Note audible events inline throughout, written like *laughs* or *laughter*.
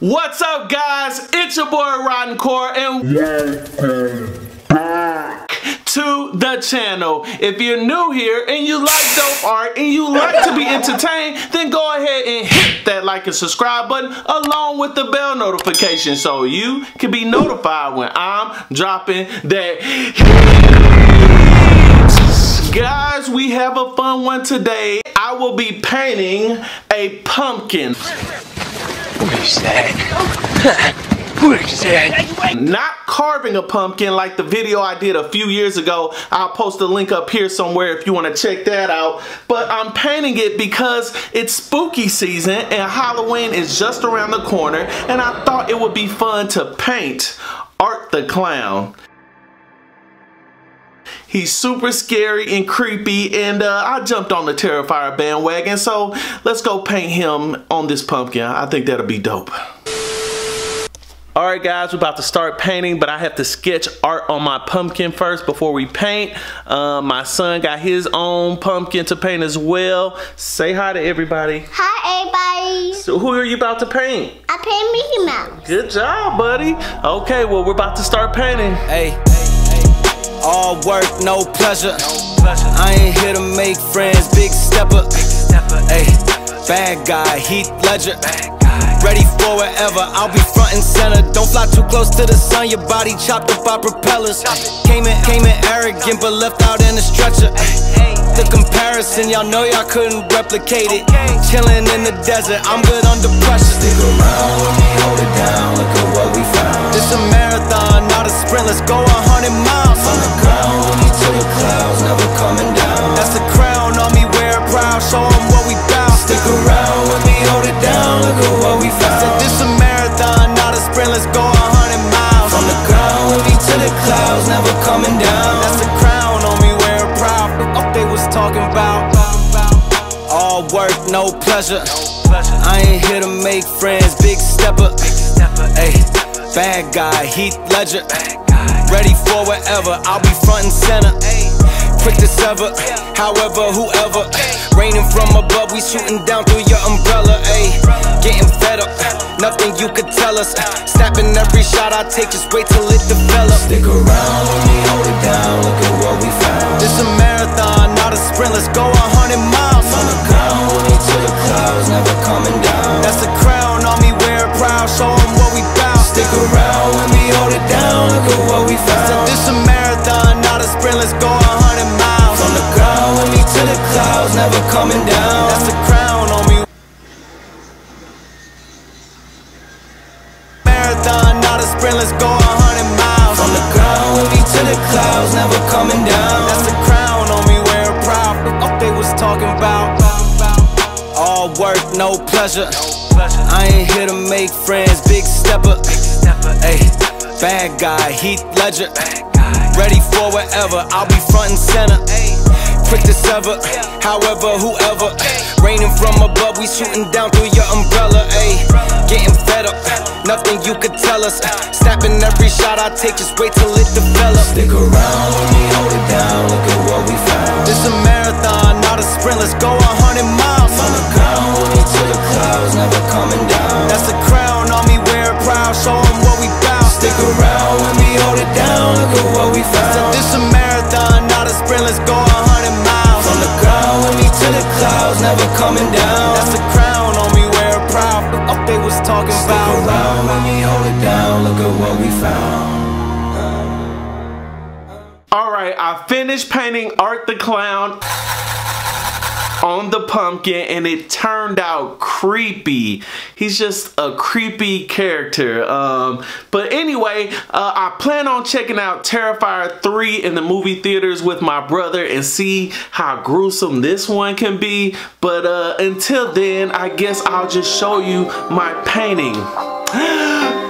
What's up, guys? It's your boy RottenCorr, and welcome back to the channel. If you're new here and you like dope art and you like to be entertained, then go ahead and hit that like and subscribe button along with the bell notification so you can be notified when I'm dropping that Guys, we have a fun one today. I will be painting a pumpkin. *laughs* Not carving a pumpkin like the video I did a few years ago. I'll post a link up here somewhere if you want to check that out. But I'm painting it because it's spooky season and Halloween is just around the corner and I thought it would be fun to paint Art the Clown. He's super scary and creepy and uh, I jumped on the Terrifier bandwagon so let's go paint him on this pumpkin. I think that'll be dope. Alright guys, we're about to start painting, but I have to sketch art on my pumpkin first before we paint. Uh, my son got his own pumpkin to paint as well. Say hi to everybody. Hi, everybody. So who are you about to paint? I paint Mickey Mouse. Good job, buddy. Okay, well we're about to start painting. Hey, all work, no pleasure. I ain't here to make friends, big stepper. Hey, bad guy, Heath Ledger. Ready for whatever, I'll be front and center. Don't fly too close to the sun, your body chopped up by propellers. Came in, came in arrogant, but left out in a stretcher. The comparison, y'all know y'all couldn't replicate it. Chilling in the desert, I'm good under pressure. Stick around with me, hold it down. Look at what we found. This a marathon, not a sprint. Let's go 100 miles. Proud. Show 'em what we bout. Stick around when we hold it down. Look at what we found. Said this a marathon, not a sprint. Let's go a 100 miles. On the ground, with me to the clouds, never coming down. That's the crown on me, wear proud. What they was talking about. All work, no pleasure. I ain't here to make friends, big stepper. Hey, bad guy, Heath Ledger. Ready for whatever, I'll be front and center. Quick to sever, however, whoever. Raining from above, we shooting down through your umbrella. Ayy, getting fed up, nothing you could tell us. Snapping every shot I take, just wait till it develops. Stick around with me, hold it down, look at what we found. This a marathon, not a sprint, let's go 100 miles. On the ground, never coming down. That's the crown on me. Marathon, not a sprint, let's go a 100 miles. On the ground, with me to the clouds, never coming down. That's the crown on me, wear proud. What they was talking about. All work, no pleasure. I ain't here to make friends, big stepper. Hey, bad guy, Heath Ledger. Ready for whatever, I'll be front and center. Quick to sever, however, whoever. Raining from above, we shooting down through your umbrella. Ayy, getting fed up, nothing you could tell us. Snapping every shot I take, just wait till it develops. Stick around with me, hold it down, look at what we found. This a marathon, not a sprint, let's go a 100 miles. On the ground, me to the clouds, never coming down. That's the crown on me, wear proud, show 'em what we bout. Stick around with me, hold it down, look at what we found. Said this a marathon, not a sprint, let's go never coming down. That's the crown on me, wear proud. They was talking Stick about. Around with me, hold it down, look at what we found. Alright, I finished painting Art the Clown on the pumpkin and it turned out creepy. He's just a creepy character. Um, but anyway, uh, I plan on checking out Terrifier 3 in the movie theaters with my brother and see how gruesome this one can be. But uh, until then, I guess I'll just show you my painting. *gasps*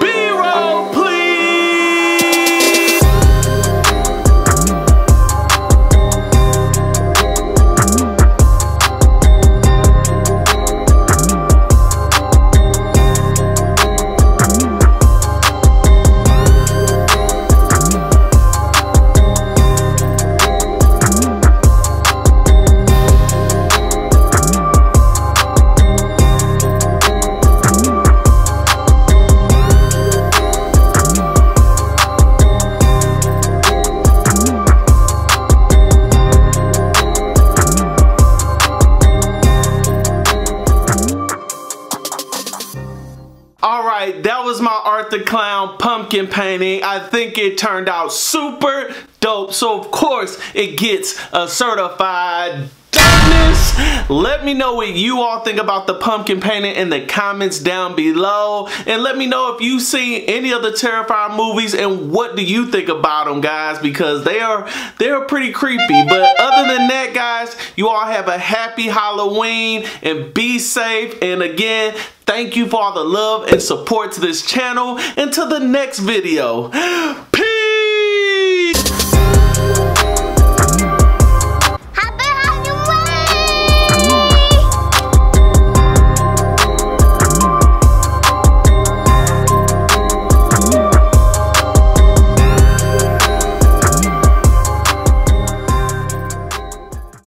right, that was my Art the Clown pumpkin painting. I think it turned out super dope. So of course it gets a certified darkness. Let me know what you all think about the pumpkin painting in the comments down below. And let me know if you've seen any of the Terrifier movies and what do you think about them, guys, because they are they're pretty creepy. But other than that, guys, you all have a happy Halloween and be safe. And again, thank you for all the love and support to this channel. Until the next video. *gasps* Peace!